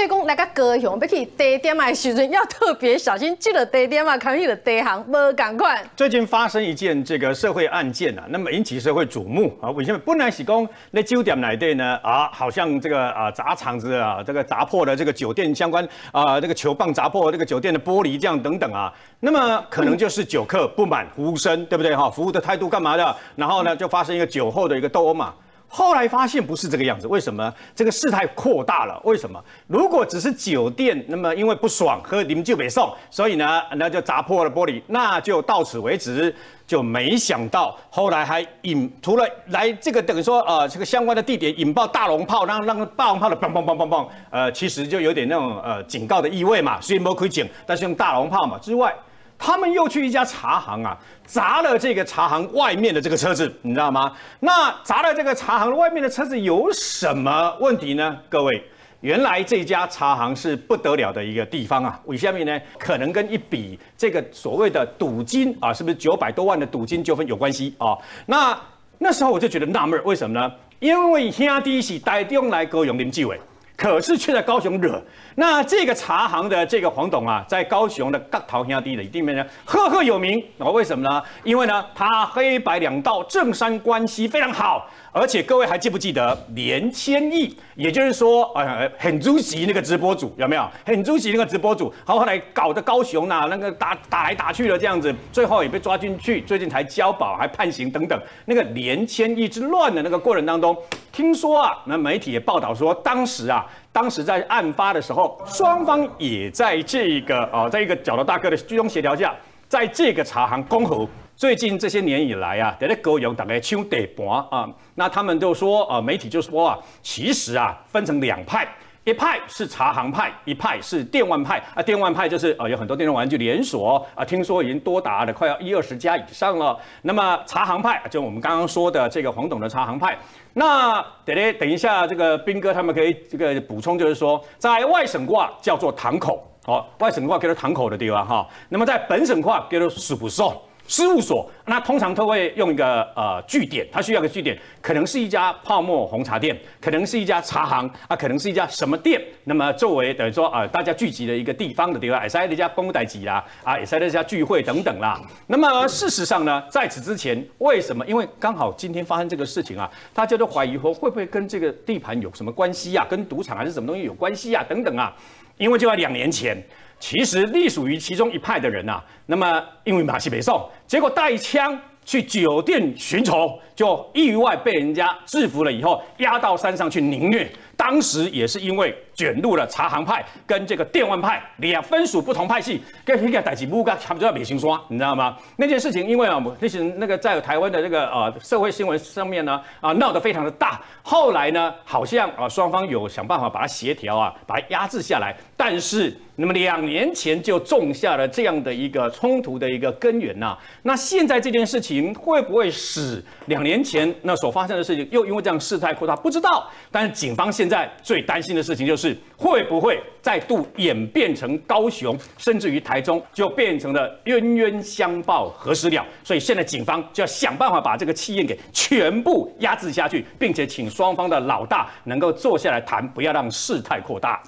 所以讲那个高雄要去低点的时阵，要特别小心，这个低点嘛，看那个低行无赶快。最近发生一件这个社会案件啊，那么引起社会瞩目啊。为什么本来是讲那酒店来的呢？啊，好像这个啊砸场子啊，这个砸破了这个酒店相关啊，这个球棒砸破这个酒店的玻璃，这样等等啊。那么可能就是酒客不满服务生，对不对哈？服务的态度干嘛的？然后呢，就发生一个酒后的一个斗殴嘛。后来发现不是这个样子，为什么？这个事态扩大了。为什么？如果只是酒店，那么因为不爽喝你们就没送，所以呢，那就砸破了玻璃，那就到此为止。就没想到后来还引除了来这个等于说呃这个相关的地点引爆大龙炮，让让大龙炮的砰砰砰砰砰，呃，其实就有点那种呃警告的意味嘛，虽然不可以警，但是用大龙炮嘛之外。他们又去一家茶行啊，砸了这个茶行外面的这个车子，你知道吗？那砸了这个茶行外面的车子有什么问题呢？各位，原来这家茶行是不得了的一个地方啊。我下面呢，可能跟一笔这个所谓的赌金啊，是不是九百多万的赌金纠纷有关系啊？那那时候我就觉得纳闷，为什么呢？因为兄弟是带中来高雄林继伟。可是却在高雄惹，那这个茶行的这个黄董啊，在高雄的高桃兄弟的一定面呢赫赫有名啊？为什么呢？因为呢，他黑白两道正山关系非常好。而且各位还记不记得连千亿？也就是说，呃，很主席那个直播主有没有？很主席那个直播主，后后来搞得高雄呐，那个打打来打去的这样子，最后也被抓进去，最近才交保，还判刑等等。那个连千亿之乱的那个过程当中，听说啊，那媒体也报道说，当时啊，当时在案发的时候，双方也在这个啊，在一个角头大哥的居中协调下，在这个茶行恭候。最近这些年以来啊，在那高雄大概抢地盘啊，那他们就说啊，媒体就说啊，其实啊，分成两派，一派是茶行派，一派是电玩派啊。电玩派就是啊，有很多电动玩具连锁啊，听说已经多达了快要一二十家以上了。那么茶行派就我们刚刚说的这个黄董的茶行派。那等等等一下，这个兵哥他们可以这个补充，就是说在外省话叫做堂口，好，外省话叫做堂口的地方哈。那么在本省话叫做事不送。事务所，那通常都会用一个呃据点，它需要个据点，可能是一家泡沫红茶店，可能是一家茶行啊，可能是一家什么店，那么作为等于说啊大家聚集的一个地方的地方，也是一家公代集啦，啊也是一家聚会等等啦。那么事实上呢，在此之前，为什么？因为刚好今天发生这个事情啊，大家都怀疑说会不会跟这个地盘有什么关系啊，跟赌场还是什么东西有关系啊，等等啊。因为就在两年前。其实隶属于其中一派的人啊，那么因为马戏北宋，结果带枪去酒店寻仇，就意外被人家制服了以后，押到山上去凌虐。当时也是因为卷入了茶行派跟这个电玩派两分属不同派系，跟一个代起木杆他们就要美心刷，你知道吗？那件事情因为啊，那些那个在台湾的这个呃社会新闻上面呢啊闹得非常的大。后来呢，好像啊双方有想办法把它协调啊，把它压制下来。但是那么两年前就种下了这样的一个冲突的一个根源呐。那现在这件事情会不会使两年前那所发生的事情又因为这样事态扩大？不知道。但是警方现在最担心的事情就是，会不会再度演变成高雄，甚至于台中，就变成了冤冤相报何时了？所以现在警方就要想办法把这个气焰给全部压制下去，并且请双方的老大能够坐下来谈，不要让事态扩大。